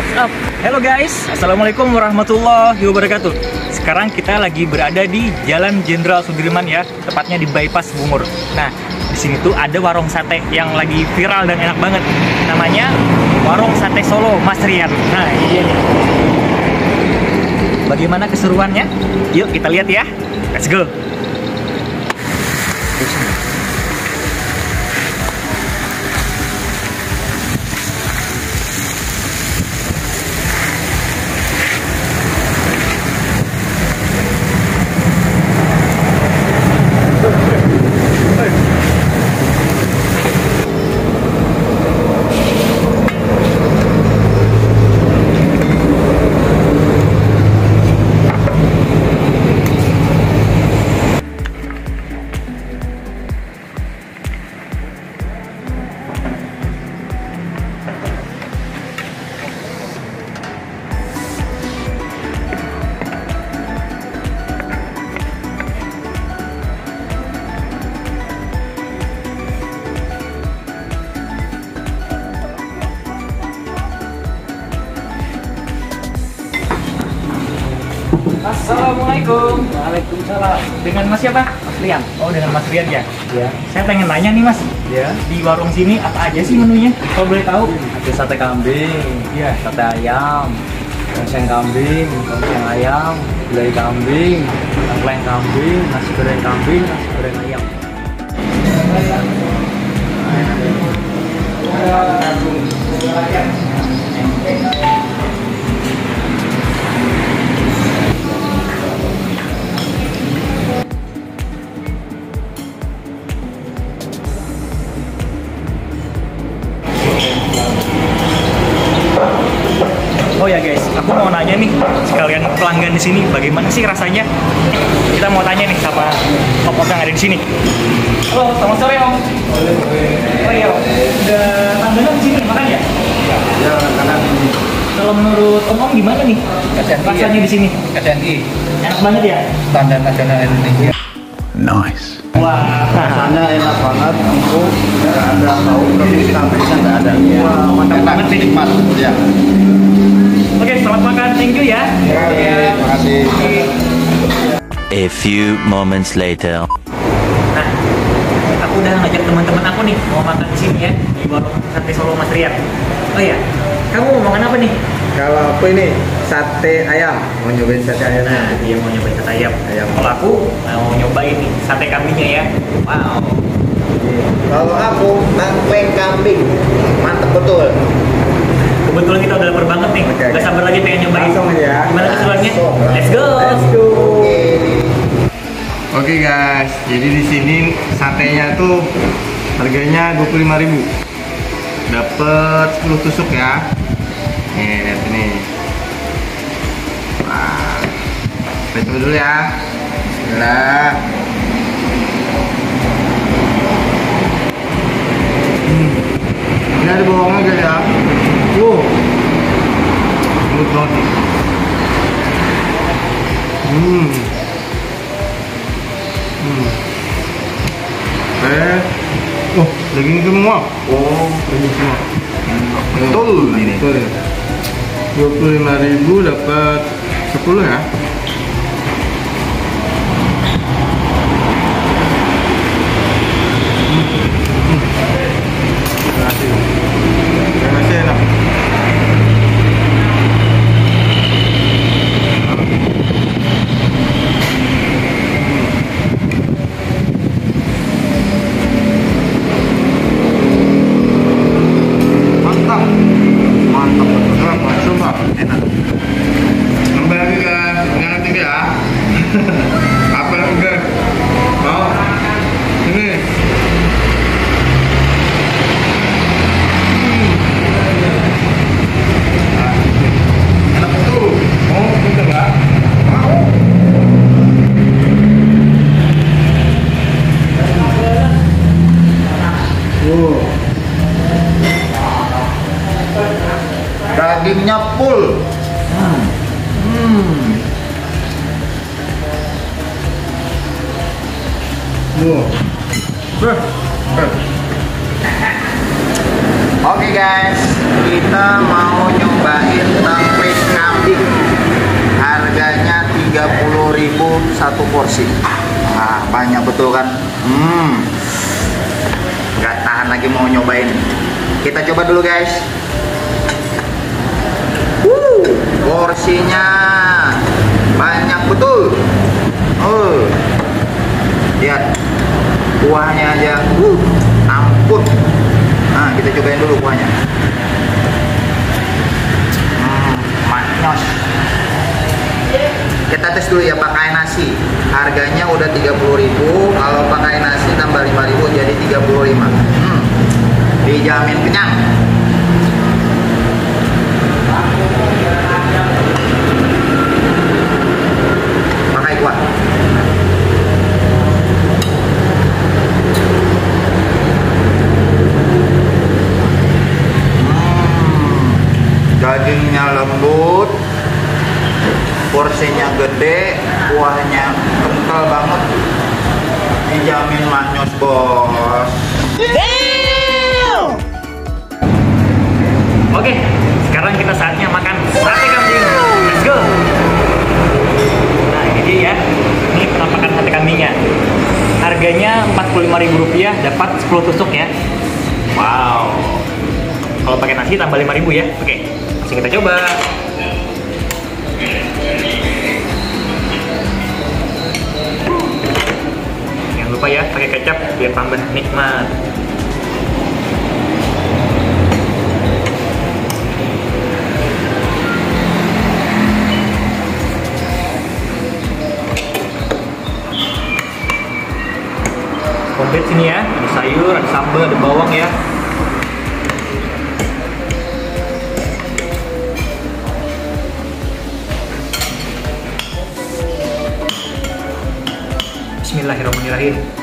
What's up? Hello guys, Assalamualaikum warahmatullahi wabarakatuh. Sekarang kita lagi berada di Jalan Jenderal Sudirman ya Tepatnya di Bypass Bungur. Nah, di sini tuh ada warung sate yang lagi viral dan enak banget. Namanya Warung Sate Solo Mas Rian. Nah, ini dia nih. Bagaimana keseruannya? Yuk kita lihat ya. Let's go Assalamualaikum. Waalaikumsalam. Dengan Mas siapa? Mas Rian. Oh, dengan Mas Rian ya. Ya, Saya pengen nanya nih Mas, ya. di warung sini apa aja sih menunya? Kalau boleh tahu? Ada sate kambing, Iya. sate ayam, tongseng kambing, tongseng ayam, gulai kambing, tengkleng kambing, nasi goreng kambing, nasi goreng ayam. Oh di sini bagaimana sih rasanya? Kita mau tanya nih sama om yang ada di sini. Halo, selamat sore om. Oh iya, udah langganan di sini makan ya? Ya, karena Kalau menurut om om gimana nih ya? rasanya di sini? SNI, Enak banget ya? Standar Nasional Indonesia. Nice. Wah, Rasanya enak banget, empuk, nggak ada bau, tapi kambingnya nggak ada. Wah, mantap banget nih. nikmat. Ya. Thank you ya. Terima kasih. A few moments later. Nah, aku udah ngajak teman-teman aku nih mau makan di sini ya di warung sate Solo Mas Rian. Oh iya, kamu mau makan apa nih? Kalau aku ini sate ayam, mau nyobain sate ayam. Nah, dia mau nyobain sate ayam. Ayam. Kalau aku mau nyobain nih sate kambingnya ya. Wow. Kalau aku tengkleng kambing, mantep betul. Kebetulan kita udah lapar banget nih. Oke, Gak sabar lagi pengen nyobain. Langsung aja ya. Gimana keseruannya? Let's go. Let's go. Oke guys, jadi di sini satenya tuh harganya 25.000. Dapat 10 tusuk ya. Nih, lihat ini. Wah. Kita coba dulu ya. Bismillah. Hmm. Ini ada bawangnya guys ya. Banget nih. Hmm. Hmm. Eh, oh, daging semua. Oh, daging semua. Betul ini. Betul. Lima ribu dapat sepuluh ya. Hmm. Hmm. Terima kasih. Terima kasih enak. Mantap. Mantap betul. Masuk Pak. Enak. Nambah lagi kan. Jangan tinggi ya. Apa yang udah? Mau? Ini. Hmm. Enak betul. Mau kita Pak? Mau. Wow. Full. Hmm. Hmm. Wow. Oke guys, kita mau nyoba nyobain tempe kambing harganya 30.000 satu porsi nah banyak betul kan hmm nggak tahan lagi mau nyobain kita coba dulu guys porsinya banyak betul. Oh. Lihat. Kuahnya aja. Uh, ampun. Nah kita cobain dulu kuahnya. Hmm, kita tes dulu ya pakai nasi. Harganya udah 30.000 kalau pakai nasi tambah 5.000 jadi 35 hmm, dijamin kenyang pakai kuah Hmm, dagingnya lembut porsinya gede kuahnya kental banget dijamin bos Oke, sekarang kita saatnya makan sate kambing. Let's go. Nah, ini dia ya. Ini penampakan sate kambingnya. Harganya Rp45.000 dapat 10 tusuk ya. Wow. Kalau pakai nasi tambah 5.000 ya. Oke, langsung kita coba. Ya pakai kecap biar tambah nikmat. komplit sini ya ada sayur ada sambal ada bawang ya Bismillahirrahmanirrahim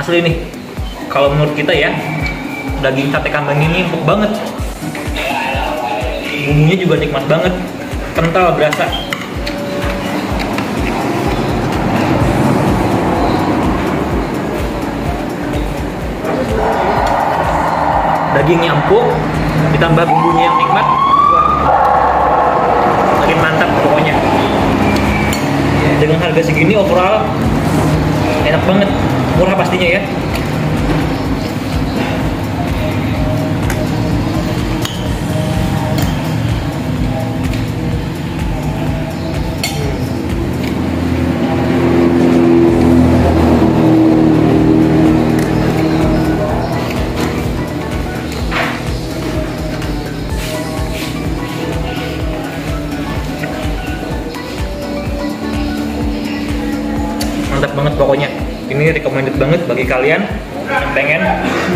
asli nih kalau menurut kita ya daging sate kambing ini empuk banget. Bumbunya juga nikmat banget kental berasa dagingnya empuk ditambah bumbunya yang nikmat. Makin mantap pokoknya. Dengan harga segini overall enak banget. Murah pastinya ya ini recommended banget bagi kalian yang pengen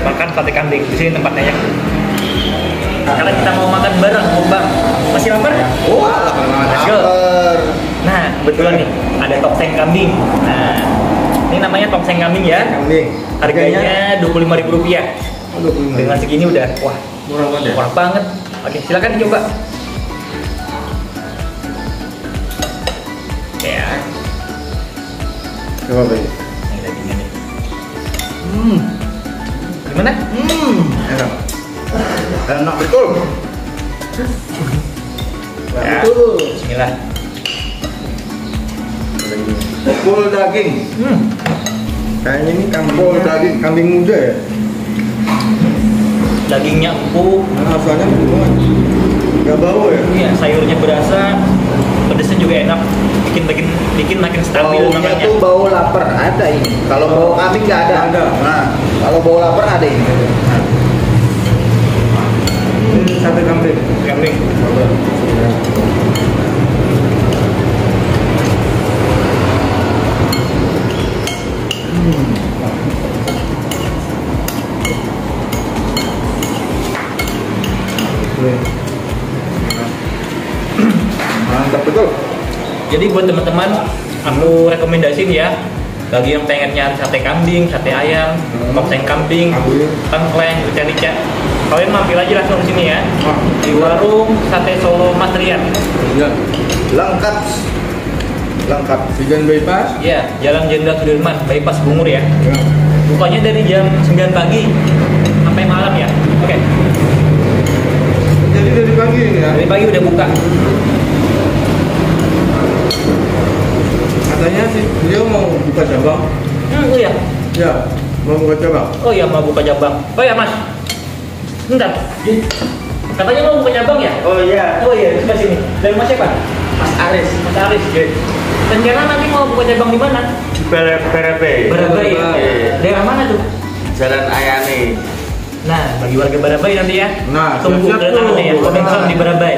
makan sate kambing di sini tempatnya ya sekarang kita mau makan bareng bang masih lapar? Oh, let's go. Nah, kebetulan nih ada tongseng kambing. Nah, ini namanya tongseng kambing ya. Kambing. Harganya dua puluh lima ribu rupiah. Dengan segini udah, wah, murah banget ya. murah banget. Oke, silakan dicoba. Ya, Coba Bay. Gimana? hmm, enak. Enak betul. Ya. Betul. Bismillah. Full daging. Hmm, Kayaknya ini kambing. Full daging. Kambing muda ya. dagingnya empuk, Nah, asalnya gimana? Gak bau ya? Iya, sayurnya berasa, pedesnya juga enak, bikin bikin bikin makin stabil baunya makannya. tuh bau lapar ada ini kalau bau kambing nggak ada Ada. nah kalau bau lapar ada ini Nah, Ini sate kambing. Kambing. mantap betul Jadi buat teman-teman, aku rekomendasiin ya bagi yang pengen nyari sate kambing, sate ayam, tongseng kambing, Kambing. tengkleng, rica-rica, kalian mampir aja langsung di sini ya di warung sate Solo Mas Rian. Ya. lengkap lengkap Segan bypass. Iya, Jalan Jenderal Sudirman, bypass Bungur ya. Ya. Bukanya dari jam 9 pagi sampai malam ya. Oke, Jadi dari pagi ini ya. dari pagi udah buka. Katanya sih beliau mau buka cabang. Hmm, iya. Ya, mau buka cabang. Oh iya mau buka cabang. Oh iya mas. Bentar. Katanya mau buka cabang ya? oh iya Oh iya, coba sini. Dari mas siapa? Mas Aris Mas Aris. Rencana nanti mau buka cabang di mana? Barabe Barabai ya. Iya. Daerah mana tuh? Jalan Ayani Nah, bagi warga Barabai nanti ya. Nah, tunggu kedatangannya ya. tuh. Komentar di Barabai.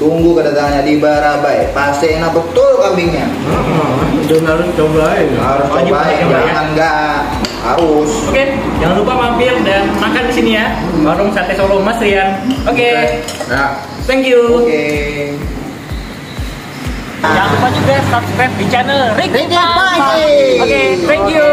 tunggu kedatangannya di Barabai pasti enak betul kambingnya Heeh, udah harus cobain. harus Wajib cobain coba ya. jangan enggak harus Oke, jangan lupa mampir dan makan di sini ya. Warung Sate Solo Mas Rian. Oke. Ya. Thank you. oke Jangan lupa juga subscribe di channel Ricky. Oke, thank you.